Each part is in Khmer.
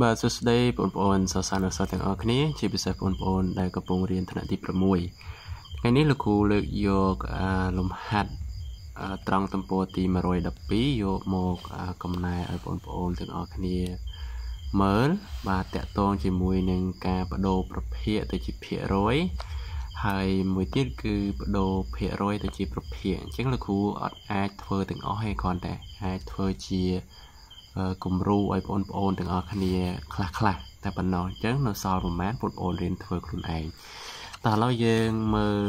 បាទសួស្តីបងប្អូនសិស្សានុសិស្សទាំងអស់គ្នាជាពិសេសបងប្អូនដែលកំពុងរៀនថ្នាក់ទី6ថ្ងៃនេះលោកគ្រូលើកយកលំហាត់ត្រង់ទំព័រទី112យកមកកំណែឲ្យបងប្អូនទាំងអស់គ្នាមើលបាទតកតងជាមួយនឹងការបដូរប្រភេទទៅជាភាគរយហើយមួយទៀតគឺបដូរភាគរយទៅជាប្រភេទអញ្ចឹងលោកគ្រូអត់អាចធ្វើទាំងអស់ទេគ្រាន់តែអាចធ្វើជា គំរូឲ្យបងប្អូនទាំងអស់គ្នាខ្លះខ្លះតែប៉ុណ្ណោះអញ្ចឹងនៅសល់ប្រហែលបងប្អូនរៀនធ្វើខ្លួនឯងតើឥឡូវយើងមើល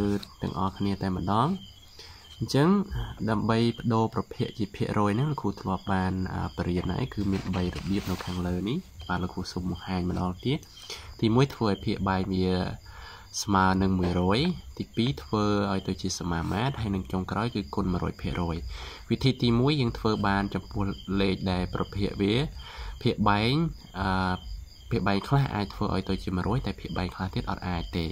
ទាំងអស់គ្នាតែម្ដងអញ្ចឹងដើម្បីបដូរប្រភេទជាភាគរយហ្នឹងលោកគ្រូធ្លាប់បានបរៀនហើយគឺមាន3របៀបនៅខាងលើនេះបាទលោកគ្រូសុំបង្ហាញម្ដងទៀតទី1ធ្វើឲ្យភាគបាយវា ស្មើនឹង100ទី2ធ្វើឲ្យទៅជាសមាមាត្រហើយនឹងចុងក្រោយគឺគុណ100%វិធីទី1យើងធ្វើបានចំពោះលេខដែលប្រភេទវាភាគបែងអឺភាគបែងខ្លះអាចធ្វើឲ្យទៅជា100តែភាគបែងខ្លះទៀតអត់អាចទេ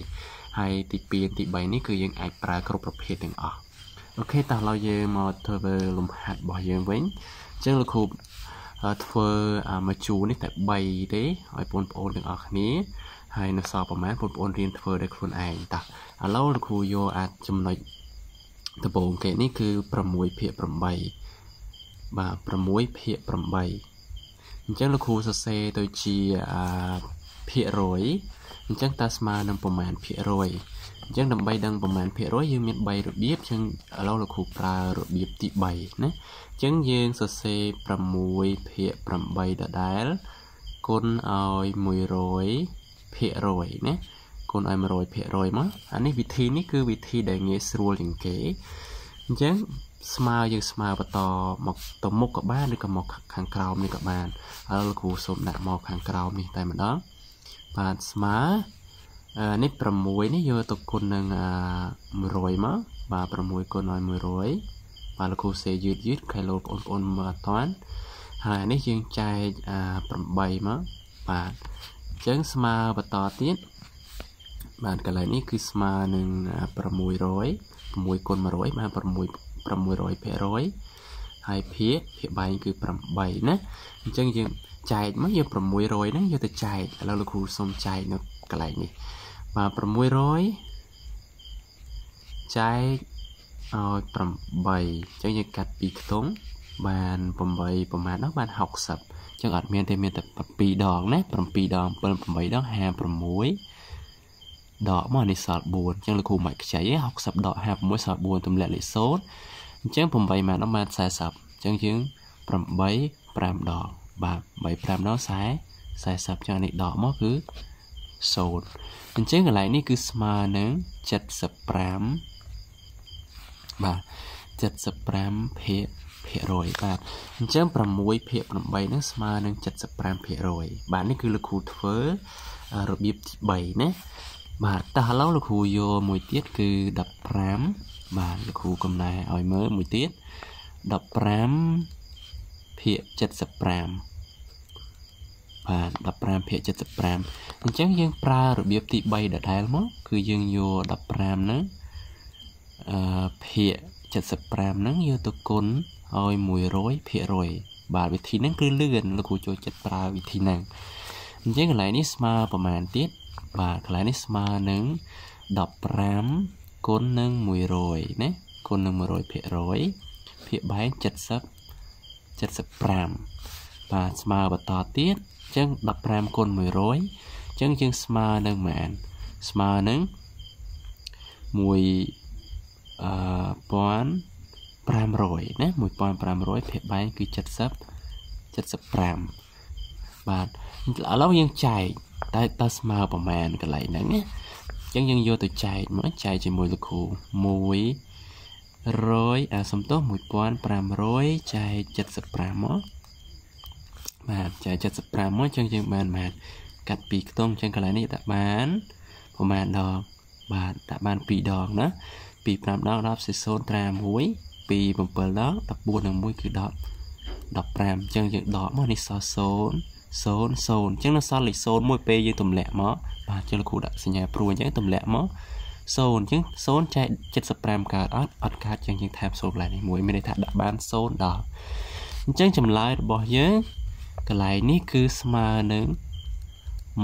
ហើយទី2ទី3នេះគឺយើងអាចប្រើគ្រប់ប្រភេទទាំងអស់អូខេតោះឥឡូវយើងមកធ្វើលំហាត់របស់យើងវិញអញ្ចឹងលោកគ្រូធ្វើមួយជួរនេះតែ3ទេឲ្យបងប្អូនទាំងអស់គ្នា ហើយនៅសល់ប្រហែលបងប្អូនរៀនធ្វើដោយខ្លួនឯងតោះឥឡូវលោកគ្រូយកអាចចំណុចដំបូងគេនេះគឺ6ភាគ8បាទ6ភាគ8អញ្ចឹងលោកគ្រូសរសេរទៅជាអាភាគរយអញ្ចឹងតើស្មើនឹងប្រមាណភាគរយអញ្ចឹងដើម្បីដឹងប្រមាណភាគរយយើងមាន3របៀបអញ្ចឹងឥឡូវលោកគ្រូប្រើរបៀបទី3ណាអញ្ចឹងយើងសរសេរ6ភាគ8ដដែលគុណឲ្យ100 ភាគរយណាគុណឲ្យ100ភាគរយមកអានេះវិធីនេះគឺវិធីដែលងាយស្រួលជាងគេអញ្ចឹងស្មើយើងស្មើបន្តមកទៅមុខក៏បានឬក៏មកខាងក្រោមនេះក៏បានហើយលោកគ្រូសូមដាក់មកខាងក្រោមនេះតែម្ដងបាទស្មើនេះ6នេះយកទៅគុណនឹង100មកបាទ6គុណឲ្យ100បាទលោកគ្រូសេយឺតយឺតខែលោកបងប្អូនមើលអត់តាន់ហើយនេះយើងចែក8មកបាទ ចឹងស្មើបន្តទៀតបានកន្លែងនេះគឺស្មើនឹង600 6គុណ100បាន6 600ភាគរយហើយភាគភាគបែងគឺ8ណាអញ្ចឹងយើងចែកមកយើង600ហ្នឹងយកទៅចែកឥឡូវលោកគ្រូសុំចែកនៅកន្លែងនេះបាទ600ចែកឲ្យ8អញ្ចឹងយើងកាត់ពីខ្ទង់ បាន8ប្រហែលនោះបាន60ចឹងអត់មានទេមានតែ7ដងណា7ដង7 8ដង56ដកមកនេះសល់4អញ្ចឹងលោកគ្រូមិនខ្ចីទេ60ដក56សល់4ទម្លាក់លេខ0អញ្ចឹង8ម៉ានដល់បាន40អញ្ចឹងយើង8 5ដងបាទ8 5ដង40 40ចឹងនេះដកមកគឺ0អញ្ចឹងកន្លែងនេះគឺស្មើនឹង75បាទ75ភាគ ភាគរយបាទអញ្ចឹង6ភាគ8ហ្នឹងស្មើនឹង75ភាគរយបាទនេះគឺលោកគ្រូធ្វើរបៀបទី3ណាបាទតោះឥឡូវលោកគ្រូយកមួយទៀតគឺ15បាទលោកគ្រូកំណែឲ្យមើលមួយទៀត15ភាគ75បាទ15ភាគ75អញ្ចឹងយើងប្រើរបៀបទី3ដដែលមកគឺយើងយក15ហ្នឹងអឺភាគ75ហ្នឹងយកទៅគុណ ឲ្យ100ភាគរយបាទវិធីហ្នឹងគឺលឿនលោកគ្រូចូលចិត្តប្រើវិធីហ្នឹងអញ្ចឹងកន្លែងនេះស្មើប្រមាណទៀតបាទកន្លែងនេះស្មើនឹង15គុណនឹង100ណាគុណនឹង100ភាគរយភាគបែង70 75បាទស្មើបន្តទៀតអញ្ចឹង15គុណ100អញ្ចឹងយើងស្មើនឹងប៉ុន្មានស្មើនឹង1អឺ 500ណា1500ភាគបែងគឺ70 75បាទឥឡូវយើងចែកតែតើស្មើប្រមាណកន្លែងហ្នឹងណាអញ្ចឹងយើងយកទៅចែកមកចែកជាមួយលោកគ្រូ100អាសំទោស1500ចែក75មកបាទចែក75មកអញ្ចឹងយើងបានបានកាត់ពីខ្ទង់អញ្ចឹងកន្លែងនេះដាក់បានប្រហែលដងបាទដាក់បាន2ដងណាពី5ដង10សេ0ត្រា1 ពី7ដង14និង1គឺ10 15អញ្ចឹងយើងដកមកនេះសល់0 0 0អញ្ចឹងនៅសល់លេខ0មួយពេលយើងទម្លាក់មកបាទជិលគ្រូដាក់សញ្ញាព្រួយអញ្ចឹងទម្លាក់មក0អញ្ចឹង0ចែក75កើតអត់អត់កើតអញ្ចឹងយើងថែម0កន្លែងនេះមួយមានន័យថាដាក់បាន0ដល់អញ្ចឹងចម្លើយរបស់យើងកន្លែងនេះគឺស្មើនឹង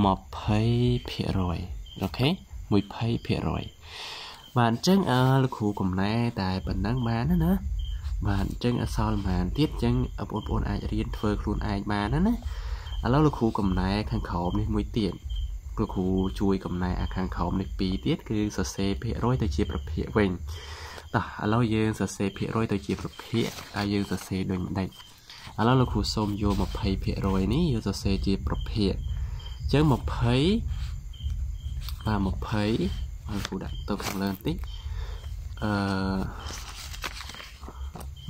20%អូខេ20% បាទអញ្ចឹងអើលោកគ្រូកំណែតែប៉ុណ្ណឹងបានណាណាបាទអញ្ចឹងអសល់ប៉ុន្មានទៀតអញ្ចឹងបងប្អូនអាចរៀនធ្វើខ្លួនឯងបានណាណាឥឡូវលោកគ្រូកំណែខាងក្រោមនេះមួយទៀតលោកគ្រូជួយកំណែអាខាងក្រោមនេះពីរទៀតគឺសរសេរភាគរយទៅជាប្រភេទវិញតោះឥឡូវយើងសរសេរភាគរយទៅជាប្រភេទហើយយើងសរសេរដូចម្ដេចឥឡូវលោកគ្រូសូមយក20%នេះយកសរសេរជាប្រភេទអញ្ចឹង20បាទ20 ហើយគ្រូដាក់ទៅខាងលើបន្តិចអឺ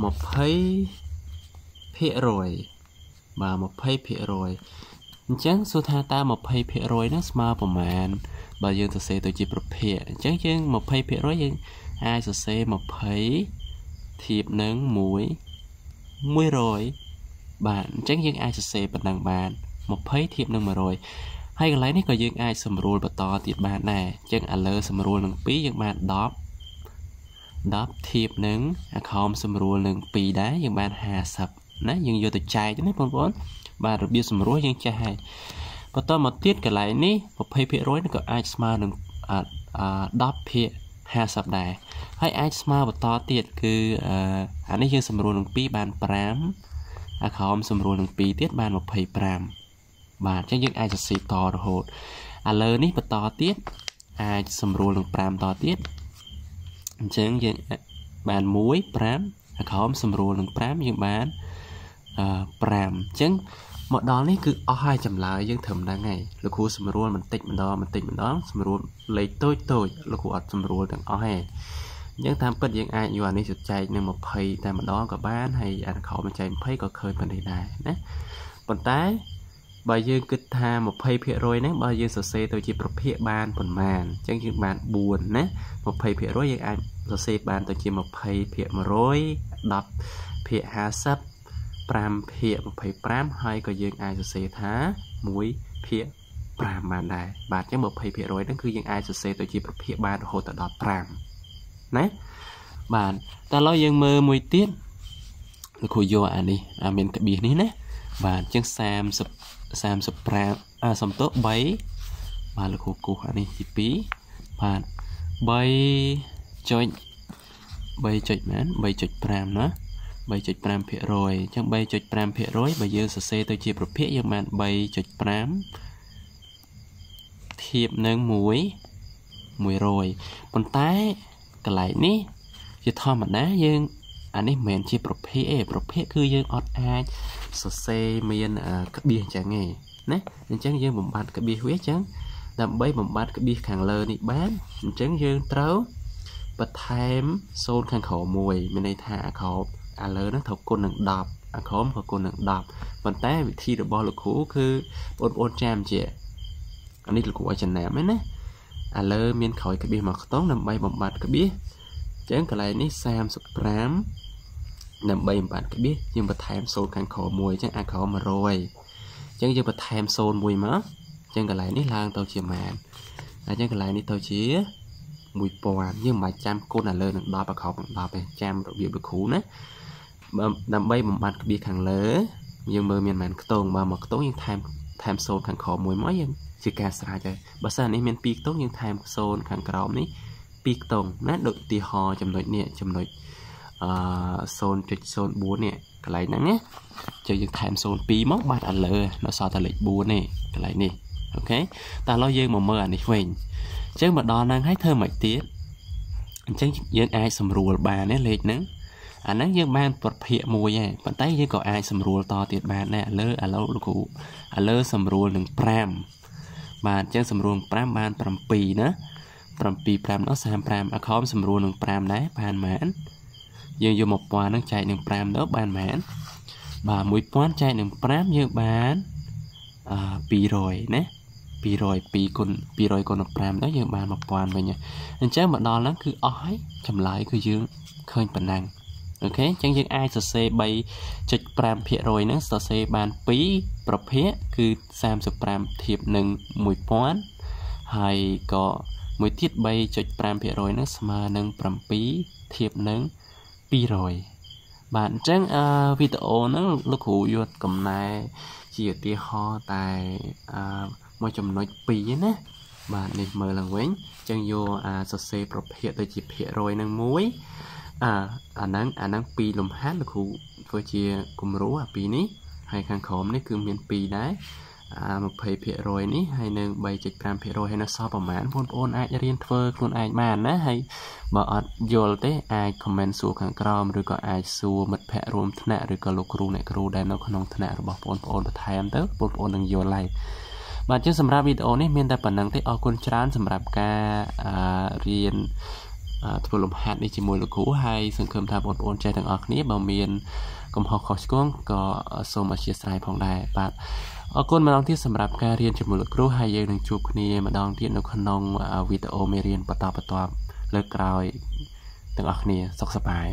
20ភាគរយបាទ20ភាគរយអញ្ចឹងសួរថាតើ20%ហ្នឹងស្មើប្រមាណបើយើងសរសេរទៅជាប្រភេទអញ្ចឹងយើង20%យើងអាចសរសេរ20ធៀបនឹង1 100បាទអញ្ចឹងយើងអាចសរសេរប៉ុណ្ណឹងបាន20ធៀបនឹង100 ហើយកន្លែងនេះក៏យើងអាចសម្រួលបន្តទៀតបានដែរអញ្ចឹងឥឡូវសម្រួលនឹង2យើងបាន10 10ធៀបនឹងអាខោមសម្រួលនឹង2ដែរយើងបាន50ណាយើងយកទៅចែកណាបងប្អូនបាទរបៀបសម្រួលយើងចេះហើយបន្តមកទៀតកន្លែងនេះ20%នេះក៏អាចស្មើនឹង10ភាគ50ដែរហើយអាចស្មើបន្តទៀតគឺអានេះយើងសម្រួលនឹង2បាន5អាក្រោមសម្រួលនឹង2ទៀតបាន25 បាទអញ្ចឹងយើងអាចសរសេរតរហូតឥឡូវនេះបន្តទៀតអាចសម្រួលនឹង5តទៀតអញ្ចឹងយើងបាន1 5អាក្រោមសម្រួលនឹង5យើងបាន5អញ្ចឹងមកដល់នេះគឺអស់ហើយចម្លើយយើងត្រឹមហ្នឹងហើយលោកគ្រូស្រួលបន្តិចម្ដងបន្តិចម្ដងស្រួលលេខតូចតូចលោកគ្រូអត់ស្រួលទាំងអស់ទេអញ្ចឹងតាមពិតយើងអាចយកអានេះទៅចែកនឹង20តែម្ដងក៏បានហើយអាខោមកចែក20ក៏ឃើញប៉ុណ្ណេះដែរណាប៉ុន្តែ បើយើងគិតថា20%ហ្នឹងបើយើងសរសេរទៅជាប្រភេទបានប៉ុន្មានអញ្ចឹងយើងបាន4ណា20%យើងអាចសរសេរបានទៅជា20ភាគ100 10ភាគ50 5ភាគ25ហើយក៏យើងអាចសរសេរថា1ភាគ5បានដែរបាទអញ្ចឹង20%ហ្នឹងគឺយើងអាចសរសេរទៅជាប្រភេទបានរហូតដល់5ណាបាទតែឥឡូវយើងមើលមួយទៀតលោកគ្រូយកអានេះអាមានក្បៀសនេះណាបាទអញ្ចឹង30 35អាសំទោស3បាទលោកគ្រូគូសអានេះទី2បាទ3ចុច3ចុចមែន3.5ណា3.5%អញ្ចឹង3.5%បើយើងសរសេរទៅជាប្រភេទយើងបាន3.5ធៀបនឹង1 100ប៉ុន្តែកន្លែងនេះជាធម្មតាយើង អានេះមិនមែនជាប្រភេទទេប្រភេទគឺយើងអត់អាចសរសេរមានក្បៀសអញ្ចឹងទេណាអញ្ចឹងយើងបំបត្តិក្បៀសវាអញ្ចឹងដើម្បីបំបត្តិក្បៀសខាងលើនេះបានអញ្ចឹងយើងត្រូវបន្ថែម0ខាងក្រោមមួយមានន័យថាអាក្រោមអាលើហ្នឹងត្រូវគុណនឹង10អាក្រោមក៏គុណនឹង10ប៉ុន្តែវិធីរបស់លោកគ្រូគឺបងប្អូនចាំជាអានេះលោកគ្រូឲ្យចំណាំហ្នឹងណាអាលើមានក្រោយក្បៀសមកខ្ទង់ដើម្បីបំបត្តិក្បៀសអញ្ចឹងកន្លែងនេះ35 ដើម្បីបំបត្តិក្បៀសយើងបន្ថែម0ខាងក្រោមមួយអញ្ចឹងអាក្រោម100អញ្ចឹងយើងបន្ថែម0មួយមកអញ្ចឹងកន្លែងនេះឡើងទៅជាម៉ានអញ្ចឹងកន្លែងនេះទៅជា1000យើងមិនបាច់ចាំគុណអាលើនឹង10អាក្រោមនឹង10ទេចាំរបៀបលោកគ្រូណាដើម្បីបំបត្តិក្បៀសខាងលើយើងមើលមានប៉ុន្មានខ្ទង់បើមកខ្ទង់យើងថែមថែមសូនខាងក្រោមមួយមកយើងជាការស្រេចហើយបើសិននេះមាន2ខ្ទង់យើងថែមសូនខាងក្រោមនេះ2ខ្ទង់ណាដូចឧទាហរណ៍ចំណុចនេះចំណុច អឺ0.04នេះកន្លែងហ្នឹងណាចុះយើងថែម02មកបាត់អាលើនៅសល់តែលេខ4នេះកន្លែងនេះអូខេតែឥឡូវយើងមកមើលអានេះវិញអញ្ចឹងមកដល់ហ្នឹងហើយធ្វើម៉េចទៀតអញ្ចឹងយើងអាចសម្រួលបានណាលេខហ្នឹងអាហ្នឹងយើងបានប្រភេទមួយហើយប៉ុន្តែយើងក៏អាចសម្រួលតទៀតបានដែរឥឡូវឥឡូវលោកគ្រូឥឡូវសម្រួលនឹង5បាទអញ្ចឹងសម្រួល5បាន7ណា7 5នោះ35អាខមសម្រួលនឹង5ដែរបានម៉ាន យើងយក1000ហ្នឹងចែកនឹង5ទៅបានម៉ានបាទ1000ចែកនឹង5យើងបានអឺ200ណា202គុណ200គុណ15ទៅយើងបាន1000វិញអញ្ចឹងមកដល់ហ្នឹងគឺអស់ហើយចម្លើយគឺយើងឃើញប៉ុណ្ណឹងអូខេអញ្ចឹងយើងអាចសរសេរ3.5%ហ្នឹងសរសេរបាន2ប្រភេទគឺ35ធៀបនឹង1000ហើយក៏មួយទៀត3.5%ហ្នឹងស្មើនឹង7ធៀបនឹង 200បាទអញ្ចឹងអឺវីដេអូហ្នឹងលោកគ្រូយកកំណែជាឧទាហរណ៍តែអឺមួយចំណុច2ណាបាទនេះមើលឡើងវិញអញ្ចឹងយកអាសរសេរប្រភេទដូចជាភាគរយនឹងមួយអាអាហ្នឹងអាហ្នឹង2លំហាត់លោកគ្រូធ្វើជាគំរូអាពីរនេះហើយខាងក្រោមនេះគឺមាន2ដែរអា 20%នេះហើយនៅ3.5%ហើយនៅសល់ប្រហែលបងប្អូនអាចរៀនធ្វើខ្លួនឯងបានណាហើយបើអត់យល់ទេអាច comment សួរខាងក្រោមឬក៏អាចសួរមិត្តភ័ក្តិរួមថ្នាក់ឬក៏លោកគ្រូអ្នកគ្រូដែលនៅក្នុងថ្នាក់របស់បងប្អូនបន្ថែមទៅបងប្អូននឹងយល់ហើយបាទចឹងសម្រាប់វីដេអូនេះមានតែប៉ុណ្្នឹងទេអរគុណច្រើនសម្រាប់ការរៀនធ្វើលំហាត់នេះជាមួយលោកគ្រូហើយសង្ឃឹមថាបងប្អូនចេះទាំងអស់គ្នាបើមានកំហុសខុសឆ្គងក៏សូមអធិស្ឋានផងដែរបាទ អរគុណម្ដងទៀតសម្រាប់ការរៀនជាមួយលោកគ្រូហើយយើងនឹងជួបគ្នាម្ដងទៀតនៅក្នុងវីដេអូមេរៀនបន្តបន្តលើកក្រោយទាំងអស់គ្នាសុខសប្បាយ